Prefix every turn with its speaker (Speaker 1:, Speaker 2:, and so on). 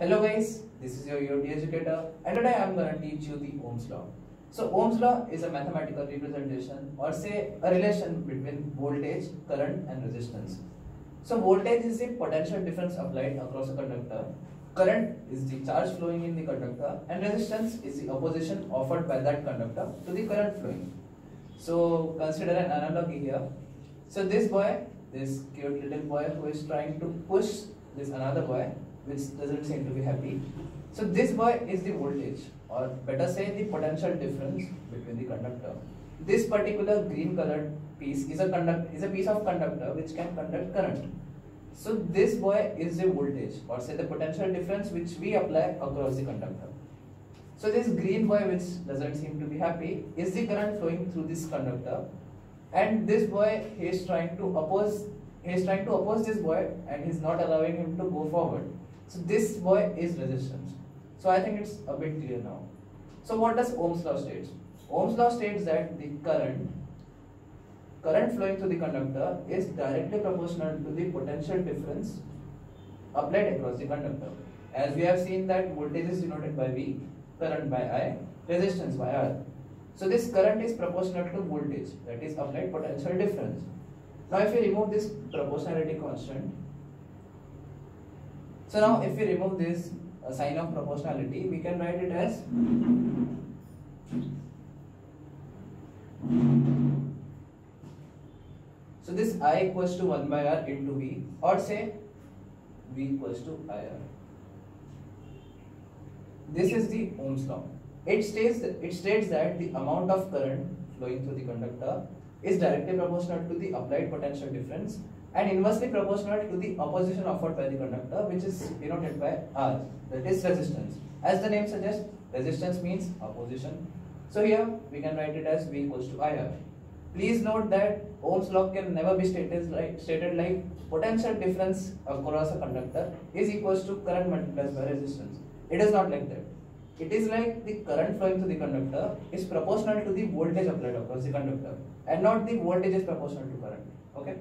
Speaker 1: Hello guys, this is your EOT educator and today I am going to teach you the Ohm's law. So Ohm's law is a mathematical representation or say a relation between voltage, current and resistance. So voltage is the potential difference applied across a conductor, current is the charge flowing in the conductor and resistance is the opposition offered by that conductor to the current flowing. So consider an analogy here. So this boy, this cute little boy who is trying to push this another boy which doesn't seem to be happy. So this boy is the voltage or better say the potential difference between the conductor. This particular green colored piece is a conduct is a piece of conductor which can conduct current. So this boy is the voltage or say the potential difference which we apply across the conductor. So this green boy which doesn't seem to be happy is the current flowing through this conductor and this boy he is trying to oppose he is trying to oppose this boy and he's not allowing him to go forward. So this boy is resistance. So I think it's a bit clear now. So what does Ohm's law states? Ohm's law states that the current current flowing through the conductor is directly proportional to the potential difference applied across the conductor. As we have seen that voltage is denoted by V, current by I, resistance by R. So this current is proportional to voltage that is applied potential difference. Now if we remove this proportionality constant, so now if we remove this uh, sign of proportionality, we can write it as so this I equals to 1 by R into V or say V equals to IR. This is the Ohm's law. It states it states that the amount of current flowing through the conductor is directly proportional to the applied potential difference and inversely proportional to the opposition offered by the conductor which is denoted by R that is resistance. As the name suggests resistance means opposition. So here we can write it as V equals to IR. Please note that Ohm's law can never be stated like, stated like potential difference across a conductor is equals to current multiplied by resistance. It is not like that. It is like the current flowing through the conductor is proportional to the voltage applied across the conductor and not the voltage is proportional to current. Okay.